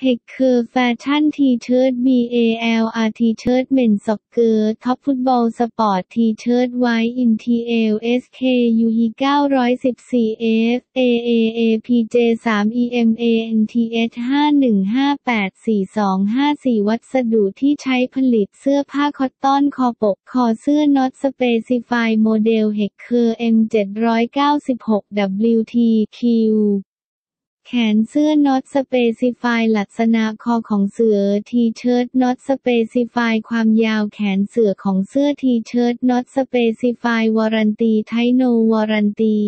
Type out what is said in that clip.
เทคคือแฟชั่นทีเชิ้ต BALR ทีเชิ้ตเมนสกเกอร์ท็อปฟุตบอลสปอร์ตทีเชิ้ตไวอินทีเอลเอสเคยูฮีเก้าร้อยสิบสี่เอฟเอเอเอพีเจสามอีเอ็มเอ็ทีเอสห้าหนึ่งห้าแปดสี่สองห้าสี่วัสดุที่ใช้ผลิตเสื้อผ้า cotton คอปก คอเสื้อ not specify model Hequ M เจ็ดร้อยเก้าสิบหก WT Q แขนเสื้อ not specify ลักษณะคอของเสื้อ T shirt not specify ความยาวแขนเสื้อของเสื้อ T shirt not specify warranty type no warranty